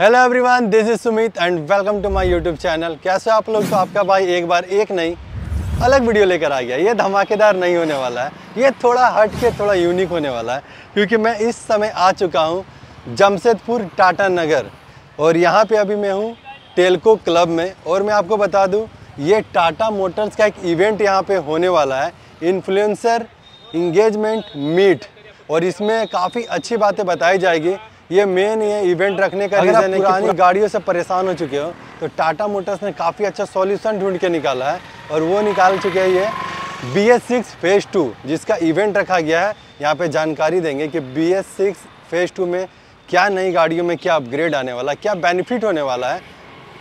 Hello everyone this is Sumit and welcome to my YouTube channel कैसे आप लोग? तो आपका भाई एक बार एक नहीं, अलग वीडियो लेकर आ गया। ये धमाकेदार नहीं होने वाला है। ये थोड़ा हट के थोड़ा यूनिक होने वाला है, क्योंकि मैं इस समय आ चुका हूँ जमशेदपुर टाटा नगर। और यहाँ पे अभी मैं हूँ टेलको क्लब में। और मैं आपको बता दूँ, ये टाटा मोटर्स का एक इवेंट यहाँ पर होने वाला है। इन्फ्लुएंसर इंगेजमेंट मीट और इसमें काफ़ी अच्छी बातें बताई जाएगी। ये मेन ये इवेंट रखने का रीज़न है पुरानी गाड़ियों से परेशान हो चुके हो तो टाटा मोटर्स ने काफ़ी अच्छा सॉल्यूशन ढूंढ के निकाला है और वो निकाल चुके हैं ये B S six phase two जिसका इवेंट रखा गया है। यहाँ पे जानकारी देंगे कि B S six phase two में क्या नई गाड़ियों में क्या अपग्रेड आने वाला है क्या बेनिफिट होने वाला है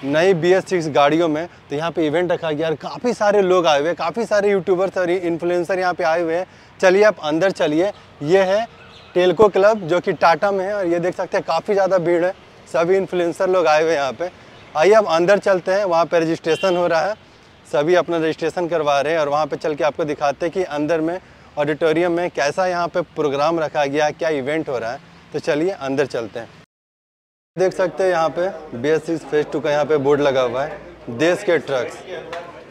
नई बी एस सिक्स गाड़ियों में। तो यहाँ पे इवेंट रखा गया और काफ़ी सारे लोग आए हुए हैं काफ़ी सारे यूट्यूबर्स और इन्फ्लुएंसर यहाँ पे आए हुए हैं। चलिए आप अंदर चलिए। ये है टेलको क्लब, जो कि टाटा में है, और ये देख सकते हैं काफ़ी ज़्यादा भीड़ है। सभी इन्फ्लुएंसर लोग आए हुए हैं यहाँ पे। आइए, अब अंदर चलते हैं, वहाँ पे रजिस्ट्रेशन हो रहा है। सभी अपना रजिस्ट्रेशन करवा रहे हैं, और वहाँ पे चल के आपको दिखाते हैं कि अंदर में ऑडिटोरियम में कैसा यहाँ पे प्रोग्राम रखा गया है, क्या इवेंट हो रहा है। तो चलिए, अंदर चलते हैं। देख सकते हैं यहाँ पे बी एस फ़ेज़ टू का यहाँ पे बोर्ड लगा हुआ है, देश के ट्रक्स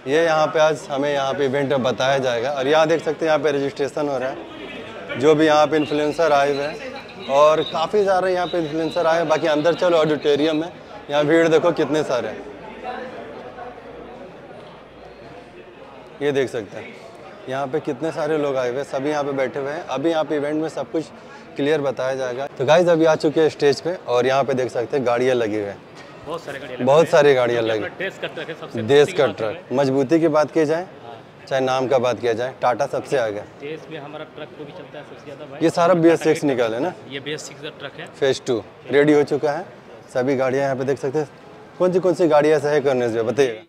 ये यहाँ पे आज हमें यहाँ पे इवेंट बताया जाएगा, और यहाँ देख सकते हैं यहाँ पे रजिस्ट्रेशन हो रहा है। जो भी यहाँ पे इन्फ्लुएंसर आए हुए हैं और काफ़ी सारे यहाँ पे इन्फ्लुएंसर आए हैं। बाकी अंदर चलो ऑडिटोरियम में यहाँ भीड़ देखो कितने सारे हैं। ये देख सकते हैं। यहाँ पे कितने सारे लोग आए हुए हैं। सभी यहाँ पे बैठे हुए हैं। अभी यहाँ पे इवेंट में सब कुछ क्लियर बताया जाएगा। तो गाइज़ अभी आ चुके हैं स्टेज पे और यहाँ पे देख सकते हैं गाड़ियाँ लगी हुई हैं। बहुत सारे गाड़ियाँ लगी देश का ट्रक मजबूती की बात की जाए चाहे नाम का बात किया जाए टाटा सबसे आगे। देश में हमारा ट्रक को भी चलता है सबसे ज़्यादा भाई। ये सारा बी एस सिक्स निकाल है ना? ये बेस सिक्स का ट्रक है। फ़ेज़ टू रेडी हो चुका है? सभी गाड़ियाँ यहाँ पे देख सकते हैं। कौन सी कौन सी गाड़ियाँ ऐसा है करने से बताइएगा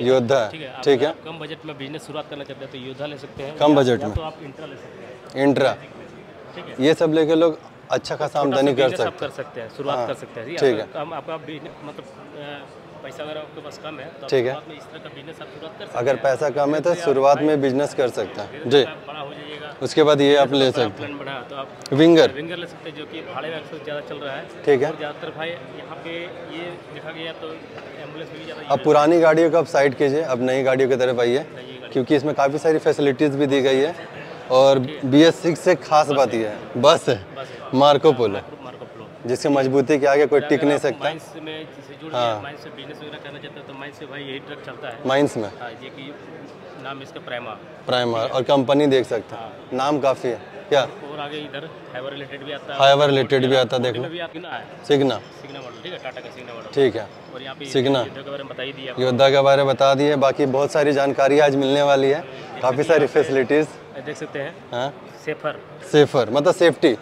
योद्धा ठीक है है। कम बजट में बिज़नेस शुरुआत करना चाहते हैं तो योद्धा ले सकते हैं। कम बजट में। तो आप इंट्रा ले सकते हैं। इंट्रा। ये सब लेके लोग अच्छा खासा आमदनी कर सकते हैं। शुरुआत कर सकते हैं। ठीक है। है कम आपका मतलब पैसा अगर आपके पास कम है तो ठीक है। शुरुआत में इस तरह का बिज़नेस आप शुरुआत कर सकते अगर पैसा कम है तो शुरुआत में बिज़नेस कर सकता है। जी। बड़ा हो जाइएगा। उसके बाद ये आप ले सकते तो आप हैं विंगर विंगर ले सकते हैं जो कि भाड़े में ज़्यादा चल रहा है। ठीक है। ज़्यादातर भाई यहाँ पे ये देखा गया तो एंबुलेंस भी ज़्यादा अब पुरानी गाड़ियों को आप साइड कीजिए अब नई गाड़ियों की तरफ़ आइए क्योंकि इसमें काफ़ी सारी फैसिलिटीज़ भी दी गई है। और बी एस सिक्स से खास बात यह है बस है बस जिसकी मजबूती के आगे कोई टिक नहीं सकता। माइंस में गया माइंस से बिज़नेस वगैरह करना चाहता है तो माइंस से भाई यही ट्रक चलता है। माइंस में। हाँ ये कि नाम इसका प्राइम और कंपनी देख सकते हैं। नाम काफ़ी है। क्या? और आगे इधर हाइवर रिलेटेड भी आता है। हाइवर रिलेटेड भी आता देख। लो है। सिग्ना सिग्ना मॉडल ठीक है? टाटा का सिग्ना मॉडल ठीक है। और यहाँ पे सिग्ना। युद्ध के बारे में बता ही। दिया योद्धा के बारे में बता दिए बाकी बहुत सारी जानकारी आज मिलने वाली है। काफ़ी सारी फैसिलिटीज़ देख सकते हैं। हैं। सेफर सेफर मतलब सेफ्टी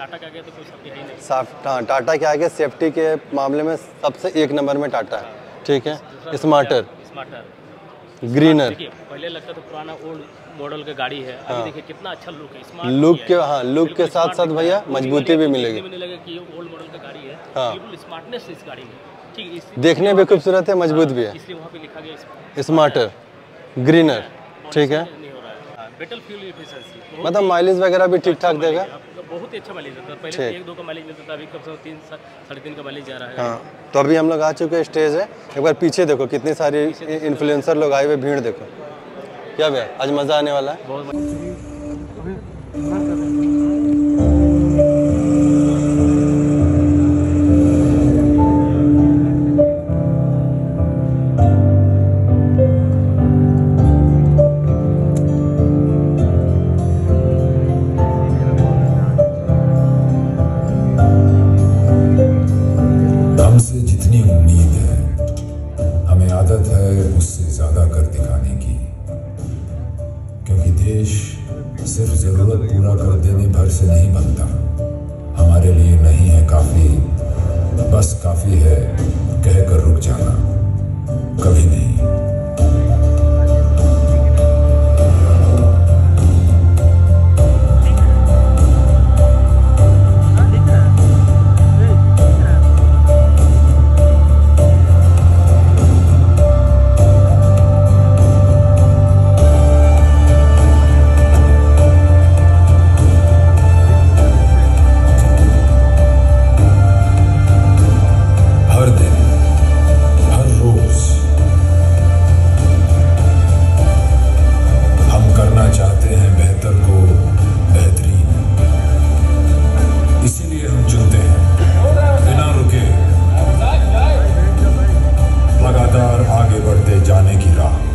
टाटा का आगे तो कोई शब्द ही नहीं। हाँ टाटा के आगे सेफ्टी के मामले में सबसे एक नंबर में टाटा है। ठीक है? स्मार्टर स्मार्टर ग्रीनर पहले लगता था पुराना ओल्ड मॉडल का गाड़ी है। अभी देखिए कितना अच्छा लुक है स्मार्ट लुक के हाँ लुक के साथ साथ भैया मजबूती भी मिलेगी। नहीं कि ओल्ड मॉडल का गाड़ी है। हाँ। बिल्कुल स्मार्टनेस इस गाड़ी में। है देखने में खूबसूरत है मज़बूत भी है। इसलिए वहाँ पे लिखा गया स्मार्टर ग्रीनर ठीक है? हो है। बेटर फ्यूल मतलब माइलेज वगैरह भी ठीक ठाक देगा। बहुत ही अच्छा माइलेज देता है। पहले एक दो का माइलेज मिलता था अभी कम से कम तीन साढ़े तीन का माइलेज जा रहा है। हाँ तो अभी हम लोग आ चुके हैं स्टेज है। एक बार पीछे देखो कितने सारी इन्फ्लुएंसर लोग आए हुए भीड़ देखो। क्या भैया आज मज़ा आने वाला है? बहुत उससे ज़्यादा कर दिखाने की। क्योंकि देश सिर्फ़ ज़रूरत पूरा कर देने भर से नहीं बनता। हमारे लिए नहीं है काफ़ी, बस काफ़ी है, कहकर रुक जाना। कभी नहीं। बनाने की राह।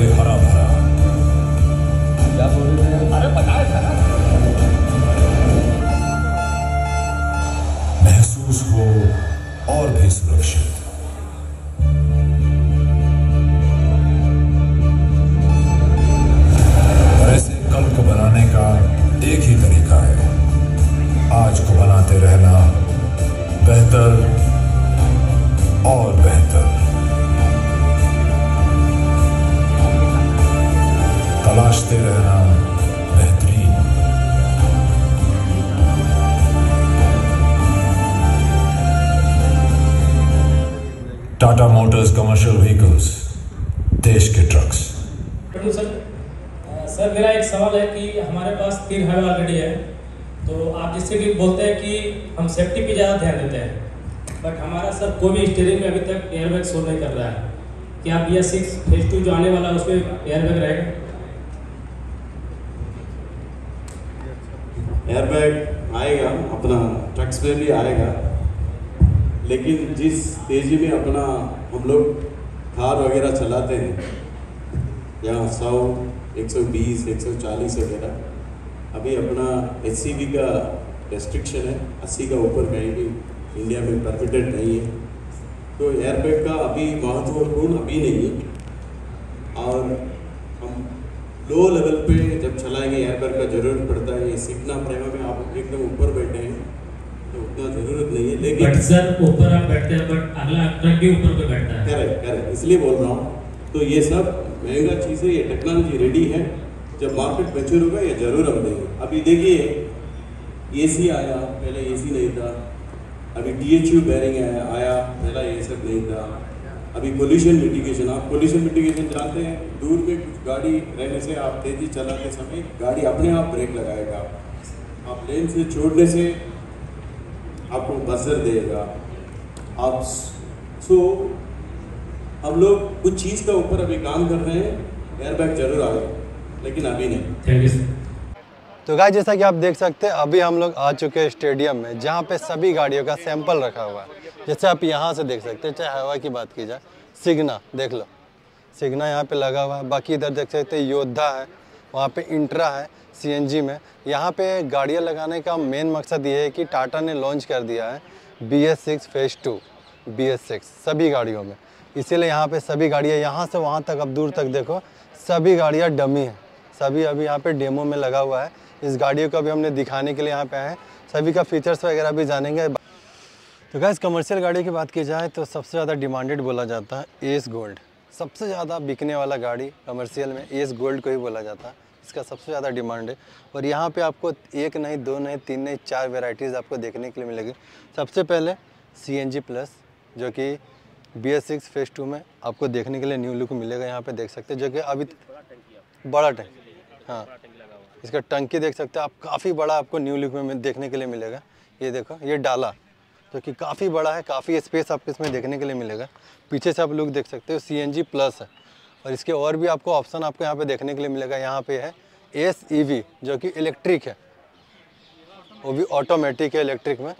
पर्यावरण रहे हरा भरा महसूस हो और भी सुरक्षित। तलाशते रहना बेहतरीन टाटा मोटर्स कमर्शियल व्हीकल्स देश के ट्रक्स सर सर, मेरा एक सवाल है कि हमारे पास तीन हाईवे ऑलरेडी है। तो आप जिससे कि बोलते हैं कि हम सेफ्टी पे ज़्यादा ध्यान देते हैं। बट हमारा सर कोई भी स्टीयरिंग में अभी तक एयरबैग शो नहीं कर रहा है। क्या B S six phase two जो आने वाला है, उसमें एयरबैग रहेगा? एयरबैग आएगा, अपना ट्रक्स में भी आएगा, लेकिन जिस तेज़ी में अपना हम लोग कार वगैरह चलाते हैं, यहाँ सौ, एक सौ बीस, एक सौ चालीस वगैरह, अभी अपना एच का रेस्ट्रिक्शन है, अस्सी का ऊपर कहीं भी इंडिया में परमिटेड नहीं है। तो एयरबैग का अभी महत्वपूर्ण अभी नहीं है। और लो लेवल पे जब चलाएँगे एयरबैग का ज़रूरत पड़ता है ये सीखना पड़ेगा में आप एकदम ऊपर बैठे हैं तो उतना ज़रूरत नहीं है लेकिन बट सर ऊपर आप बैठते हैं बट अगला ट्रक भी ऊपर पे बैठता है। करेक्ट करेक्ट इसलिए बोल रहा हूँ। तो ये सब महँगा चीज़ है ये टेक्नोलॉजी रेडी है। जब मार्केट मैच्योर होगा ये ज़रूर हम देंगे। अभी देखिए एसी आया पहले एसी नहीं था। अभी डी एच यू बैरिंग आया पहला ये सब नहीं था। अभी पोल्यूशन मिटिगेशन आप पोल्यूशन मिटिगेशन जानते हैं दूर में कुछ गाड़ी रहने से आप तेज़ी चलाते समय गाड़ी अपने आप ब्रेक लगाएगा। आप लेन से छोड़ने से आपको बसर देगा। आप सो हम लोग कुछ चीज़ का ऊपर अभी काम कर रहे हैं एयरबैग ज़रूर आए लेकिन अभी नहीं। थैंक यू सर तो गाय जैसा कि आप देख सकते हैं अभी हम लोग आ चुके हैं स्टेडियम में जहाँ पे सभी गाड़ियों का सैंपल रखा हुआ है। जैसे आप यहाँ से देख सकते हैं, चाहे हवा की बात की जाए, सिग्ना, देख लो। सिग्ना यहाँ पे लगा हुआ है। बाकी इधर देख सकते हैं, योद्धा है, वहाँ पे इंट्रा है सीएनजी में। यहाँ पे गाड़ियाँ लगाने का मेन मकसद ये है कि टाटा ने लॉन्च कर दिया है B S six phase two B S six सभी गाड़ियों में। इसीलिए यहाँ पे सभी गाड़ियाँ, यहाँ से वहाँ तक, अब दूर तक देखो, सभी गाड़ियाँ डमी हैं। सभी अभी यहाँ पे डेमो में लगा हुआ है। इस गाड़ियों को अभी हमने दिखाने के लिए यहाँ पे आए हैं। सभी का फीचर्स वगैरह भी जानेंगे। तो गैस कमर्शियल गाड़ी की बात की जाए तो सबसे ज़्यादा डिमांडेड बोला जाता है एस गोल्ड सबसे ज़्यादा बिकने वाला गाड़ी कमर्शियल में एस गोल्ड को ही बोला जाता है। इसका सबसे ज़्यादा डिमांड है। और यहाँ पे आपको एक नहीं दो नहीं तीन नहीं चार वेराइटीज़ आपको देखने के लिए मिलेगी। सबसे पहले सी एन जी प्लस जो कि B S six phase two में आपको देखने के लिए न्यू लुक मिलेगा यहाँ पे देख सकते हैं जो कि अभी बड़ा टैंक हाँ इसका टंकी देख सकते हैं आप काफ़ी बड़ा आपको न्यू लुक में देखने के लिए मिलेगा। ये देखो ये डाला। जो कि काफ़ी बड़ा है, काफ़ी स्पेस आपको इसमें देखने के लिए मिलेगा। पीछे से आप लोग देख सकते हो सीएनजी प्लस है। और इसके और भी आपको ऑप्शन आपको यहाँ पे देखने के लिए मिलेगा। यहाँ पे है एस जो कि इलेक्ट्रिक है। वो भी ऑटोमेटिक है इलेक्ट्रिक में।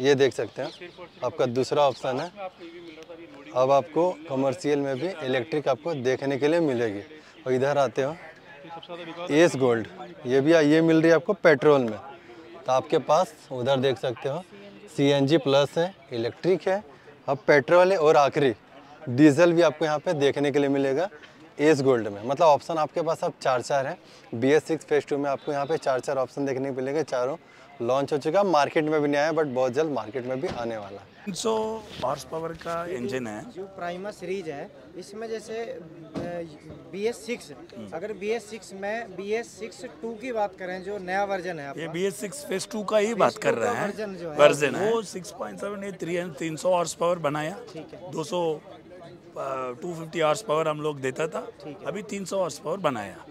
ये देख सकते हैं आपका दूसरा ऑप्शन है। अब आपको कमर्शियल में भी इलेक्ट्रिक आपको देखने के लिए मिलेगी। और इधर आते हो। एस गोल्ड ये भी ये मिल रही है आपको पेट्रोल में। तो आपके पास उधर देख सकते हो। सी एन जी प्लस है इलेक्ट्रिक है, अब पेट्रोल है और आखिरी डीजल भी आपको यहाँ पे देखने के लिए मिलेगा एस गोल्ड में। मतलब ऑप्शन आपके पास अब चार चार है B S six phase two में आपको यहाँ पे चार चार ऑप्शन देखने को मिलेंगे, चारों लॉन्च हो चुका मार्केट में भी नहीं आया बट बहुत जल्द मार्केट में भी आने वाला है। तीन सौ हॉर्स पावर का इंजन है। जो प्राइमा सीरीज़ है इसमें जैसे बी एस सिक्स अगर बी एस सिक्स में बी एस सिक्स टू की बात करें जो नया वर्जन है ये B S six phase two का ही बात कर रहे हैं। वर्जन जो है, वर्जन है। वो- सिक्स पॉइंट सेवन ये थ्री तीन सौ हॉर्स पावर बनाया। दो सौ टू फिफ्टी हॉर्स पावर हम लोग देता था। अभी तीन सौ हॉर्स पावर बनाया।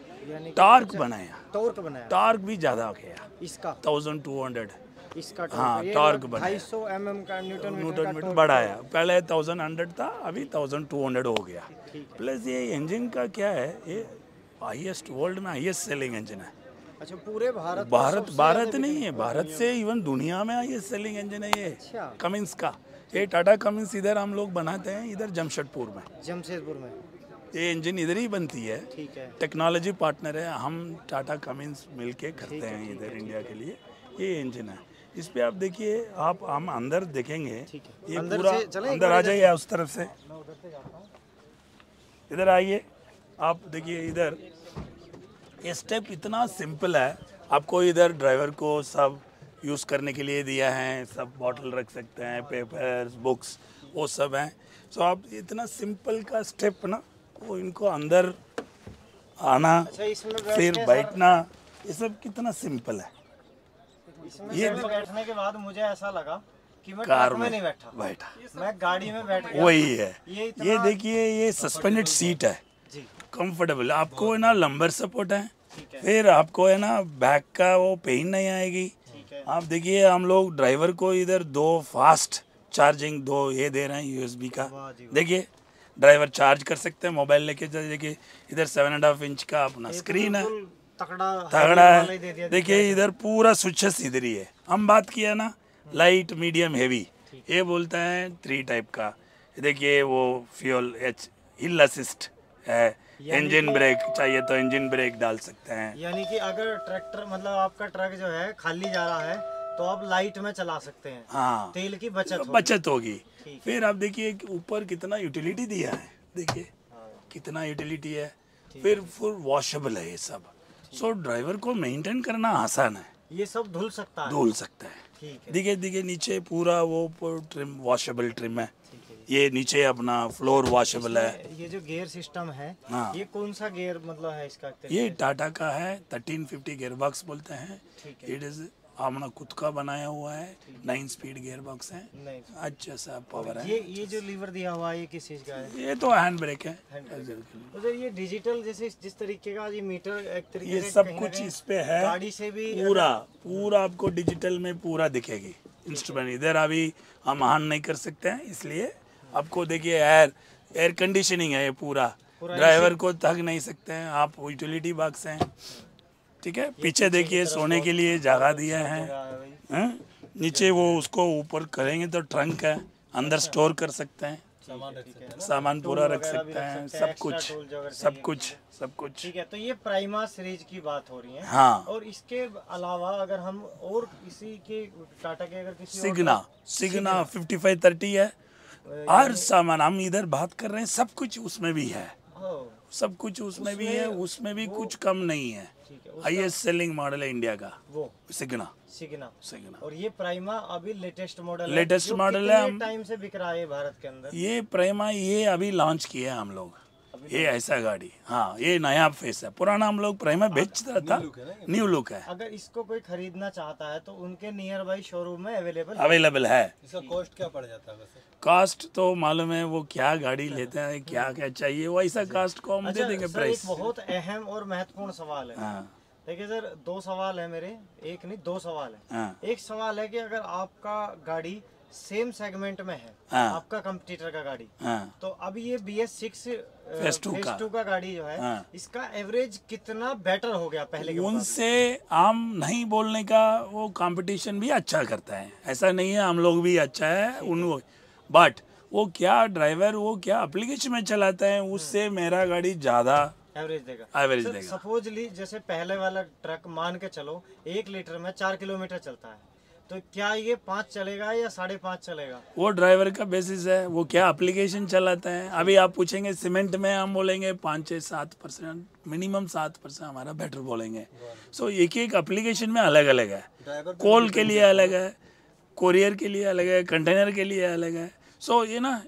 टार्क बनाया। टॉर्क बनाया। टार्क भी ज़्यादा गया। इसका। थाउज़ेंड टू हंड्रेड इसका हाँ, बढ़ा ढाई सौ एम एम का न्यूटन न्यूटन मीटर बढ़ाया पहले थाउज़ेंड हंड्रेड था अभी थाउज़ेंड टू हंड्रेड हो गया। प्लस ये इंजन का क्या है ये हाईएस्ट वर्ल्ड में हाईएस्ट सेलिंग इंजन है। अच्छा पूरे भारत भारत भारत नहीं है भारत से इवन दुनिया में हाईएस्ट सेलिंग इंजन है ये। अच्छा। कमिंस का। ये टाटा कमिंस इधर हम लोग बनाते हैं इधर जमशेदपुर में। जमशेदपुर में। ये इंजन इधर ही बनती है। ठीक है। टेक्नोलॉजी पार्टनर है हम टाटा कमिंस मिलके करते हैं इधर इंडिया के लिए। ये इंजन है। इस पे आप देखिए आप हम अंदर देखेंगे। ये अंदर पूरा अंदर आ जाइए उस तरफ़ से। इधर आइए। आप देखिए इधर। ये स्टेप इतना सिंपल है। आपको इधर ड्राइवर को सब यूज़ करने के लिए दिया है। सब बॉटल रख सकते हैं पेपर्स बुक्स वो सब हैं। सो आप इतना सिंपल का स्टेप ना वो इनको अंदर आना अच्छा फिर बैठना ये सब कितना सिंपल है। ये बैठने के बाद मुझे ऐसा लगा कि मैं कार में में नहीं बैठा। बैठा। मैं गाड़ी में बैठ गया। वही है। ये ये देखिए ये सस्पेंडेड सीट है। कंफर्टेबल आपको है ना लंबर सपोर्ट है। फिर आपको है ना बैक का वो पेन नहीं आएगी। आप देखिए हम लोग ड्राइवर को इधर दो फास्ट चार्जिंग दो ये दे रहे हैं यूएसबी का। देखिए ड्राइवर चार्ज कर सकते हैं मोबाइल लेके देखिए इधर सेवन एंड हाफ़ इंच का अपना स्क्रीन है। तगड़ा तगड़ा ही। है देखिए इधर पूरा स्विचेस इधर ही है। हम बात किया ना लाइट मीडियम हेवी ये बोलता है थ्री टाइप का। देखिए वो फ्यूल एच हिल असिस्ट है। इंजन ब्रेक चाहिए तो इंजन ब्रेक डाल सकते हैं। यानी कि अगर ट्रैक्टर मतलब आपका ट्रक जो है खाली जा रहा है तो आप लाइट में चला सकते हैं। हाँ। तेल की बचत। बचत होगी। फिर आप देखिए ऊपर कितना यूटिलिटी दिया है। देखिए कितना यूटिलिटी है। फिर फुल वॉशेबल है ये सब। सो ड्राइवर को मेंटेन करना आसान है। ये सब धुल सकता है। धुल सकता है। ठीक है। देखिए देखिए नीचे पूरा वो ट्रिम वॉशेबल ट्रिम है। ये नीचे अपना फ्लोर वॉशेबल है। ये जो गियर सिस्टम है हाँ। ये कौन सा गियर मतलब है इसका? ये टाटा का है। थर्टीन फिफ्टी गेयर बॉक्स बोलते हैं। इट इज़ अपना खुद का बनाया हुआ है। नाइन स्पीड गेयर बॉक्स है। अच्छा सा पावर है। ये ये जो लीवर दिया हुआ है ये किस चीज़ का है? ये तो हैंड ब्रेक है। तो सर ये डिजिटल जैसे जिस तरीके का ये मीटर एक तरीके ये सब कुछ इस पे है। गाड़ी से भी पूरा पूरा आपको डिजिटल में पूरा दिखेगी। इंस्ट्रूमेंट इधर अभी हम ऑन नहीं कर सकते हैं इसलिए आपको देखिए एयर एयर कंडीशनिंग है ये पूरा। ड्राइवर को थक नहीं सकते हैं आप यूटिलिटी बॉक्स हैं। ठीक है? पीछे देखिए सोने के लिए जगह दिया है। हैं? नीचे वो उसको ऊपर करेंगे तो ट्रंक है। अंदर स्टोर कर सकते हैं। सामान पूरा रख सकते हैं। सब कुछ सब कुछ सब कुछ। ठीक है तो ये प्राइमा सीरीज़ की बात हो रही है। हाँ। और इसके अलावा अगर हम और किसी के टाटा के अगर किसी Signa Signa fifty five thirty है। हर सामान हम इधर बात कर रहे हैं सब कुछ उसमें भी है। सब कुछ उसमें भी है उसमें भी कुछ कम नहीं है। हाईएस्ट सेलिंग मॉडल है इंडिया का। वो। सिग्ना सिग्ना सिग्ना और ये प्राइमा अभी लेटेस्ट मॉडल लेटेस्ट मॉडल है, हम- टाइम से बिक रहा है भारत के अंदर? ये प्राइमा ये अभी लॉन्च किया है हम लोग। ये ऐसा गाड़ी। हाँ ये नया फेस है। पुराना हम लोग प्रेमा बेचता था। न्यू लुक है अगर इसको कोई खरीदना चाहता है तो उनके नियर बाई शोरूम में अवेलेबल अवेलेबल है। इसका कॉस्ट क्या पड़ जाता है वैसे? कास्ट तो मालूम है वो क्या गाड़ी लेते हैं क्या क्या चाहिए वैसा कास्ट को हम दे देंगे प्राइस बहुत अहम और महत्वपूर्ण सवाल है। हाँ। देखिए सर दो सवाल है मेरे। एक नहीं दो सवाल है। हाँ। एक सवाल है कि अगर आपका गाड़ी सेम सेगमेंट में है हाँ। आपका कंपटीटर का गाड़ी हाँ। तो अभी ये B S six Phase two का। टू का गाड़ी जो है हाँ। इसका एवरेज कितना बेटर हो गया पहले के उनसे आम नहीं बोलने का वो कंपटीशन भी अच्छा करता है। ऐसा नहीं है हम लोग भी अच्छा है उन बट वो क्या ड्राइवर वो क्या अप्लीकेशन में चलाता है उससे मेरा गाड़ी ज़्यादा एवरेज देगा। एवरेज देगा। सपोजली जैसे पहले वाला ट्रक मान के चलो एक लीटर में चार किलोमीटर चलता है। तो क्या ये पाँच चलेगा या साढ़े पाँच चलेगा? वो ड्राइवर का बेसिस है वो क्या एप्लीकेशन चलाता है? अभी आप पूछेंगे सीमेंट में हम बोलेंगे पाँच छः सात परसेंट मिनिमम सात परसेंट हमारा बेटर बोलेंगे। सो so, एक एक एप्लीकेशन में अलग अलग है। कोल के लिए अलग है कोरियर के लिए अलग है कंटेनर के लिए अलग है। सो so, ये ना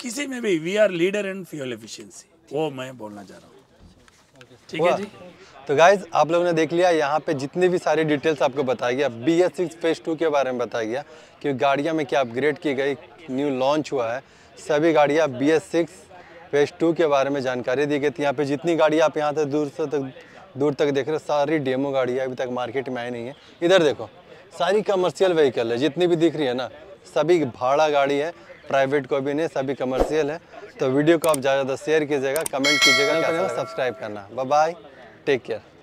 किसी में भी we are leader in fuel efficiency वो मैं बोलना चाह रहा हूँ। ठीक है जी। तो गाइज़ आप लोगों ने देख लिया यहाँ पे जितनी भी सारी डिटेल्स आपको बताया गया B S six phase two के बारे में बताया गया कि गाड़ियाँ में क्या अपग्रेड की गई न्यू लॉन्च हुआ है सभी गाड़ियाँ B S six phase two के बारे में जानकारी दी गई थी। यहाँ पे जितनी गाड़ियाँ आप यहाँ से दूर से तक दूर तक देख रहे हो सारी डेमो गाड़ियाँ अभी तक मार्केट में आई नहीं है। इधर देखो सारी कमर्शियल व्हीकल है जितनी भी दिख रही है ना सभी भाड़ा गाड़ी है प्राइवेट को भी नहीं सभी कमर्शियल है। तो वीडियो को आप ज़्यादा ज़्यादा शेयर कीजिएगा कमेंट कीजिएगा सब्सक्राइब करना। Bye bye take care